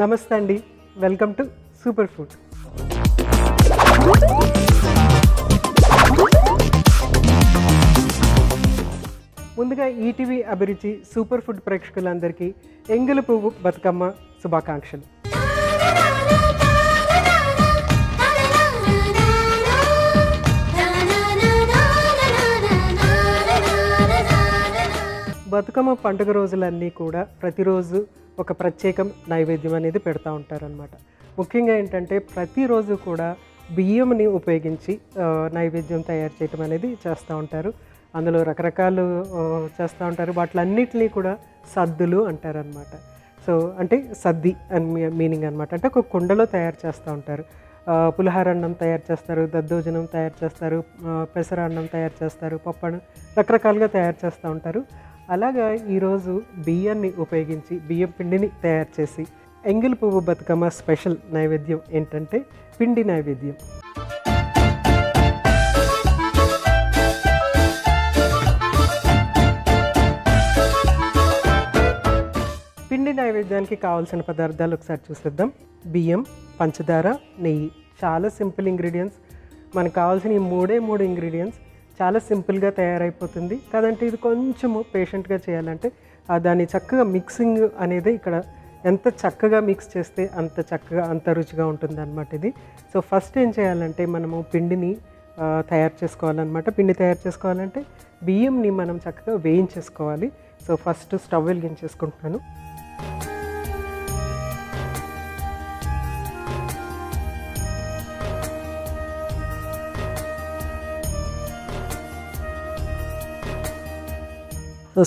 నమస్తే అండి. Welcome to super food ముందుగా ఈటీవీ అభిరుచి సూపర్ ఫుడ్ ప్రేక్షకులందరికీ ఎంగిలి పువ్వు బతుకమ్మ శుభాకాంక్షలు. బతుకమ్మ పండుగ రోజులన్నీ కూడా ప్రతిరోజు ఒక ప్రత్యేకం నైవేద్యం అనేది పెడతా ఉంటారనమాట ముఖ్యంగా ఏంటంటే ప్రతిరోజు కూడా బియ్యంని ఉపయోగించి నైవేద్యం తయారు చేయటం అనేది చేస్తూ ఉంటారు. అందులో రకరకాలు చేస్తూ ఉంటారు. వాటిలన్నిటినీ కూడా సద్దులు అంటారనమాట సో అంటే సద్ది అని మీనింగ్ అనమాట అంటే ఒక కుండలో తయారు చేస్తూ ఉంటారు. ఆ, తయారు చేస్తారు దద్దోజనం తయారు చేస్తారు పెసర అన్నం తయారు చేస్తారు పప్పను రకరకాలుగా తయారు చేస్తూ ఉంటారు. అలాగా ఈరోజు బియ్యాన్ని ఉపయోగించి బియ్యం పిండిని తయారు చేసి ఎంగిల్ పువ్వు బతుకమ్మ స్పెషల్ నైవేద్యం ఏంటంటే పిండి నైవేద్యం. పిండి నైవేద్యానికి కావాల్సిన పదార్థాలు ఒకసారి చూసేద్దాం. బియ్యం పంచదార నెయ్యి చాలా సింపుల్ ఇంగ్రీడియంట్స్. మనకు కావాల్సిన ఈ మూడే మూడు ఇంగ్రీడియంట్స్. చాలా సింపుల్గా తయారైపోతుంది. కాదంటే ఇది కొంచెము పేషెంట్గా చేయాలంటే దాన్ని చక్కగా మిక్సింగ్ అనేది ఇక్కడ ఎంత చక్కగా మిక్స్ చేస్తే అంత చక్కగా అంత రుచిగా ఉంటుంది అనమాట ఇది. సో ఫస్ట్ ఏం చేయాలంటే మనము పిండిని తయారు చేసుకోవాలన్నమాట. పిండి తయారు చేసుకోవాలంటే బియ్యంని మనం చక్కగా వేయించేసుకోవాలి. సో ఫస్ట్ స్టవ్ వెలిగించేసుకుంటున్నాను.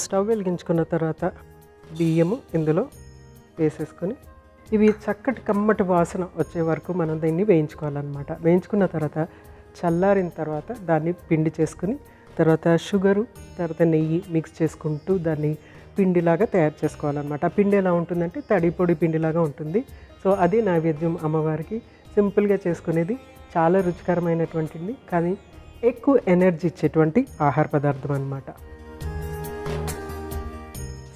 స్టవ్ వెలిగించుకున్న తర్వాత బియ్యము ఇందులో వేసేసుకొని ఇవి చక్కటి కమ్మటి వాసన వచ్చే వరకు మనం దీన్ని వేయించుకోవాలన్నమాట. వేయించుకున్న తర్వాత చల్లారిన తర్వాత దాన్ని పిండి చేసుకుని తర్వాత షుగరు తర్వాత నెయ్యి మిక్స్ చేసుకుంటూ దాన్ని పిండిలాగా తయారు చేసుకోవాలన్నమాట. ఆ పిండి ఎలా ఉంటుందంటే తడి పొడి పిండిలాగా ఉంటుంది. సో అది నైవేద్యం అమ్మవారికి సింపుల్గా చేసుకునేది చాలా రుచికరమైనటువంటిది కానీ ఎక్కువ ఎనర్జీ ఇచ్చేటువంటి ఆహార పదార్థం అన్నమాట.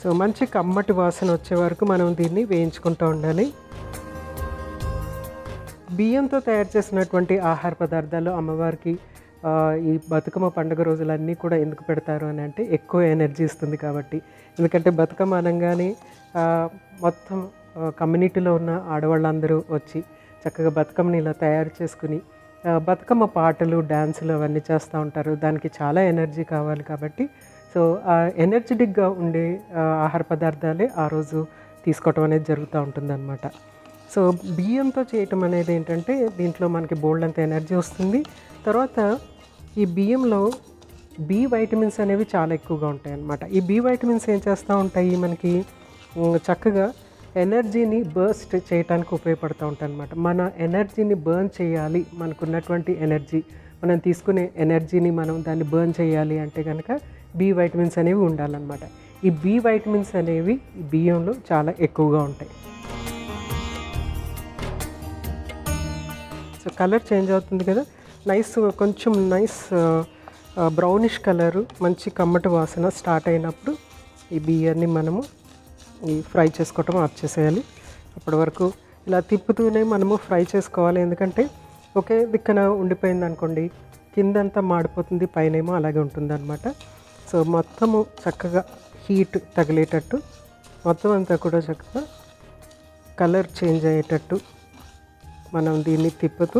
సో మంచి కమ్మటి వాసన వచ్చే వరకు మనం దీన్ని వేయించుకుంటూ ఉండాలి. బియ్యంతో తయారు చేసినటువంటి ఆహార పదార్థాలు అమ్మవారికి ఈ బతుకమ్మ పండుగ రోజులన్నీ కూడా ఎందుకు పెడతారు అని అంటే ఎక్కువ ఎనర్జీ ఇస్తుంది కాబట్టి. ఎందుకంటే బతుకమ్మ అనగానే మొత్తం కమ్యూనిటీలో ఉన్న ఆడవాళ్ళందరూ వచ్చి చక్కగా బతుకమ్మని ఇలా తయారు చేసుకుని బతుకమ్మ పాటలు డ్యాన్సులు అవన్నీ చేస్తూ ఉంటారు. దానికి చాలా ఎనర్జీ కావాలి కాబట్టి సో ఆ ఎనర్జెటిక్గా ఉండే ఆహార పదార్థాలే ఆ రోజు తీసుకోవటం అనేది జరుగుతూ ఉంటుందన్నమాట. సో బియ్యంతో చేయటం అనేది ఏంటంటే దీంట్లో మనకి బోల్డ్ అంత ఎనర్జీ వస్తుంది. తర్వాత ఈ బియ్యంలో బి వైటమిన్స్ అనేవి చాలా ఎక్కువగా ఉంటాయి అన్నమాట ఈ బి వైటమిన్స్ ఏం చేస్తూ ఉంటాయి? మనకి చక్కగా ఎనర్జీని బర్స్ట్ చేయడానికి ఉపయోగపడుతూ ఉంటాయి అనమాట మన ఎనర్జీని బర్న్ చేయాలి. మనకున్నటువంటి ఎనర్జీ మనం తీసుకునే ఎనర్జీని మనం దాన్ని బర్న్ చేయాలి అంటే కనుక బి వైటమిన్స్ అనేవి ఉండాలన్నమాట. ఈ బి వైటమిన్స్ అనేవి ఈ బియ్యంలో చాలా ఎక్కువగా ఉంటాయి. సో కలర్ చేంజ్ అవుతుంది కదా? నైస్ కొంచెం నైస్ బ్రౌనిష్ కలరు మంచి కమ్మటి వాసన స్టార్ట్ అయినప్పుడు ఈ బియ్యాన్ని మనము ఈ ఫ్రై చేసుకోవటం ఆఫ్ చేసేయాలి. అప్పటి వరకు ఇలా తిప్పుతూనే మనము ఫ్రై చేసుకోవాలి. ఎందుకంటే ఒకే దిక్కన ఉండిపోయింది అనుకోండి కిందంతా మాడిపోతుంది పైనేమో అలాగే ఉంటుంది అనమాట సో మొత్తము చక్కగా హీట్ తగిలేటట్టు మొత్తం అంతా కూడా చక్కగా కలర్ చేంజ్ అయ్యేటట్టు మనం దీన్ని తిప్పుతూ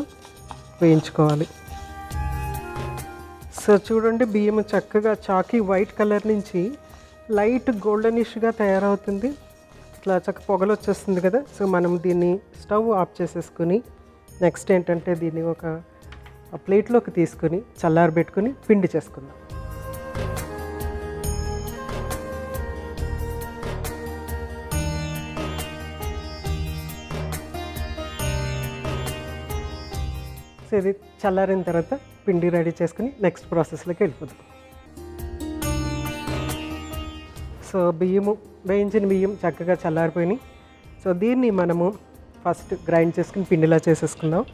వేయించుకోవాలి. సో చూడండి బియ్యం చక్కగా చాకీ వైట్ కలర్ నుంచి లైట్ గోల్డెనిష్గా తయారవుతుంది. ఇట్లా చక్క పొగలు వచ్చేస్తుంది కదా సో మనం దీన్ని స్టవ్ ఆఫ్ చేసేసుకుని నెక్స్ట్ ఏంటంటే దీన్ని ఒక ప్లేట్లోకి తీసుకుని చల్లారబెట్టుకుని పిండి చేసుకుందాం. సో ఇది చల్లారిన తర్వాత పిండి రెడీ చేసుకుని నెక్స్ట్ ప్రాసెస్లోకి వెళ్ళిపోతాం సో బియ్యము వేయించిన బియ్యం చక్కగా చల్లారిపోయినాయి. సో దీన్ని మనము ఫస్ట్ గ్రైండ్ చేసుకుని పిండిలా చేసేసుకుందాం.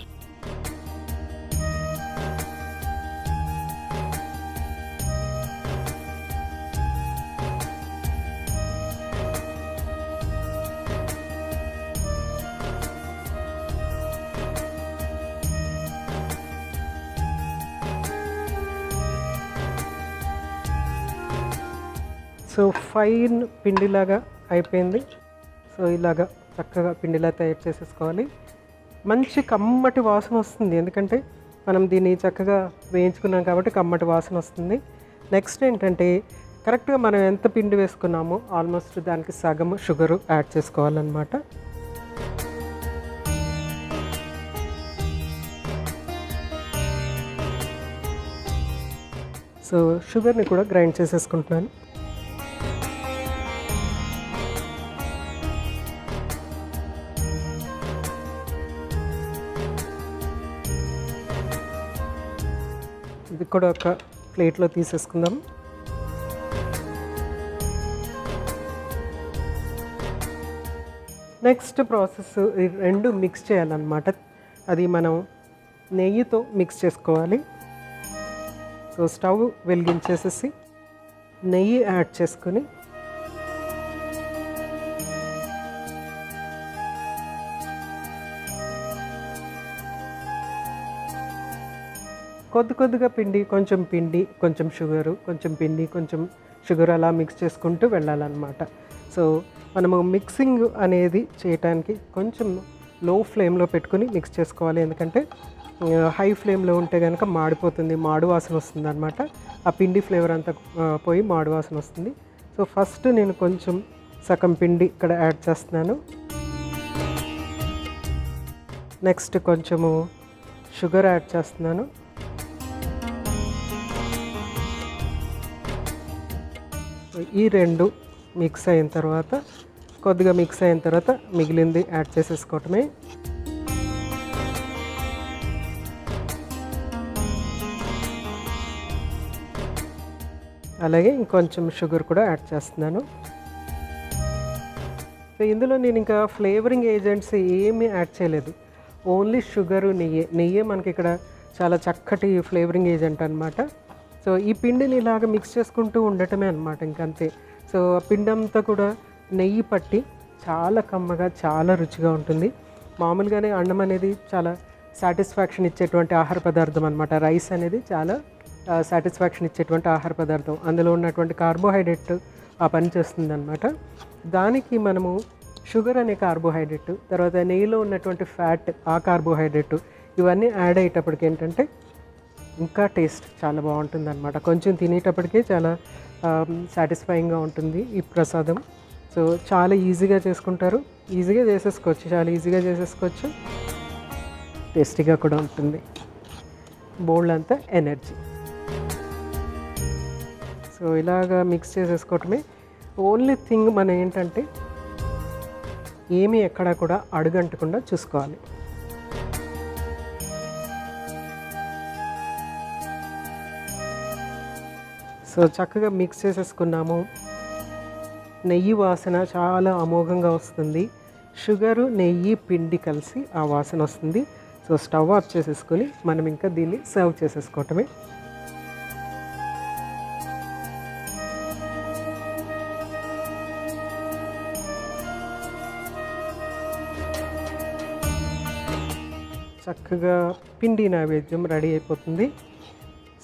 సో ఫైన్ పిండిలాగా అయిపోయింది. సో ఇలాగా చక్కగా పిండిలా తయారు చేసేసుకోవాలి. మంచి కమ్మటి వాసన వస్తుంది. ఎందుకంటే మనం దీన్ని చక్కగా వేయించుకున్నాం కాబట్టి కమ్మటి వాసన వస్తుంది. నెక్స్ట్ ఏంటంటే కరెక్ట్గా మనం ఎంత పిండి వేసుకున్నామో ఆల్మోస్ట్ దానికి సగం షుగరు యాడ్ చేసుకోవాలన్నమాట. సో షుగర్ని కూడా గ్రైండ్ చేసేసుకుంటున్నాను. కూడా ఒక ప్లేట్లో తీసేసుకుందాం. నెక్స్ట్ ప్రాసెస్ రెండు మిక్స్ చేయాలన్నమాట. అది మనం నెయ్యితో మిక్స్ చేసుకోవాలి. సో స్టవ్ వెలిగించేసేసి నెయ్యి యాడ్ చేసుకొని కొద్ది కొద్దిగా పిండి కొంచెం పిండి కొంచెం షుగరు కొంచెం పిండి కొంచెం షుగర్ అలా మిక్స్ చేసుకుంటూ వెళ్ళాలన్నమాట. సో మనము మిక్సింగ్ అనేది చేయటానికి కొంచెం లో ఫ్లేమ్లో పెట్టుకుని మిక్స్ చేసుకోవాలి. ఎందుకంటే హై ఫ్లేమ్లో ఉంటే కనుక మాడిపోతుంది మాడు వాసన వస్తుంది అనమాట ఆ పిండి ఫ్లేవర్ అంతా పోయి మాడు వాసన వస్తుంది. సో ఫస్ట్ నేను కొంచెం సగం పిండి ఇక్కడ యాడ్ చేస్తున్నాను. నెక్స్ట్ కొంచెము షుగర్ యాడ్ చేస్తున్నాను. ఈ రెండు మిక్స్ అయిన తర్వాత కొద్దిగా మిక్స్ అయిన తర్వాత మిగిలింది యాడ్ చేసేసుకోవటమే. అలాగే ఇంకొంచెం షుగర్ కూడా యాడ్ చేస్తున్నాను. సో ఇందులో నేను ఇంకా ఫ్లేవరింగ్ ఏజెంట్స్ ఏమీ యాడ్ చేయలేదు. ఓన్లీ షుగరు నెయ్యి నెయ్యి మనకి ఇక్కడ చాలా చక్కటి ఫ్లేవరింగ్ ఏజెంట్ అనమాట సో ఈ పిండిని ఇలాగ మిక్స్ చేసుకుంటూ ఉండటమే అనమాట ఇంకంతే. సో ఆ కూడా నెయ్యి పట్టి చాలా కమ్మగా చాలా రుచిగా ఉంటుంది. మామూలుగానే అన్నం అనేది చాలా సాటిస్ఫాక్షన్ ఇచ్చేటువంటి ఆహార పదార్థం అనమాట రైస్ అనేది చాలా సాటిస్ఫాక్షన్ ఇచ్చేటువంటి ఆహార పదార్థం. అందులో ఉన్నటువంటి కార్బోహైడ్రేట్ ఆ పని చేస్తుంది అనమాట దానికి మనము షుగర్ అనే కార్బోహైడ్రేట్ తర్వాత నెయ్యిలో ఉన్నటువంటి ఫ్యాట్ ఆ కార్బోహైడ్రేట్ ఇవన్నీ యాడ్ అయ్యేటప్పటికి ఏంటంటే ఇంకా టేస్ట్ చాలా బాగుంటుంది అనమాట కొంచెం తినేటప్పటికే చాలా సాటిస్ఫైయింగ్గా ఉంటుంది ఈ ప్రసాదం. సో చాలా ఈజీగా చేసుకుంటారు. ఈజీగా చేసేసుకోవచ్చు చాలా ఈజీగా చేసేసుకోవచ్చు. టేస్టీగా కూడా ఉంటుంది. బోల్డ్ అంతా ఎనర్జీ సో ఇలాగా మిక్స్ చేసేసుకోవటమే. ఓన్లీ థింగ్ మనం ఏంటంటే ఏమీ ఎక్కడా కూడా అడుగంటకుండా చూసుకోవాలి. సో చక్కగా మిక్స్ చేసేసుకున్నాము. నెయ్యి వాసన చాలా అమోఘంగా వస్తుంది. షుగరు నెయ్యి పిండి కలిసి ఆ వాసన వస్తుంది. సో స్టవ్ ఆఫ్ చేసేసుకొని మనం ఇంకా దీన్ని సర్వ్ చేసేసుకోవటమే. చక్కగా పిండి నైవేద్యం రెడీ అయిపోతుంది.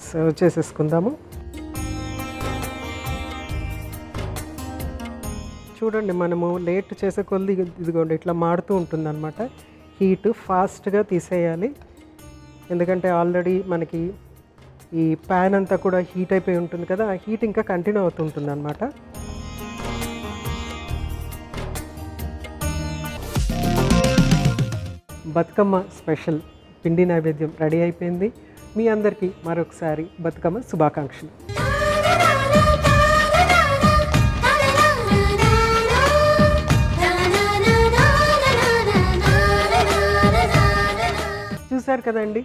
సర్వ్ చేసేసుకుందాము. చూడండి మనము లేట్ చేసే కొద్ది ఇదిగోండి ఇట్లా మారుతూ ఉంటుంది అనమాట హీట్ ఫాస్ట్గా తీసేయాలి. ఎందుకంటే ఆల్రెడీ మనకి ఈ ప్యాన్ అంతా కూడా హీట్ అయిపోయి ఉంటుంది కదా ఆ హీట్ ఇంకా కంటిన్యూ అవుతుంటుంది అనమాట బతుకమ్మ స్పెషల్ పిండి నైవేద్యం రెడీ అయిపోయింది. మీ అందరికీ మరొకసారి బతుకమ్మ శుభాకాంక్షలు. చూశారు కదండి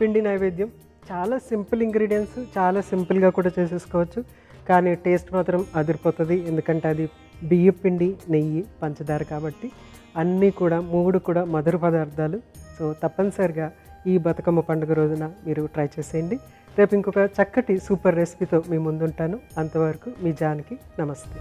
పిండి నైవేద్యం. చాలా సింపుల్ ఇంగ్రీడియంట్స్ చాలా సింపుల్గా కూడా చేసేసుకోవచ్చు. కానీ టేస్ట్ మాత్రం అదిరిపోతుంది. ఎందుకంటే అది బియ్యం పిండి నెయ్యి పంచదార కాబట్టి అన్నీ కూడా మూడు కూడా మధుర పదార్థాలు. సో తప్పనిసరిగా ఈ బతుకమ్మ పండుగ రోజున మీరు ట్రై చేసేయండి. రేపు ఇంకొక చక్కటి సూపర్ రెసిపీతో మీ ముందుంటాను. అంతవరకు మీ జానికి నమస్తే.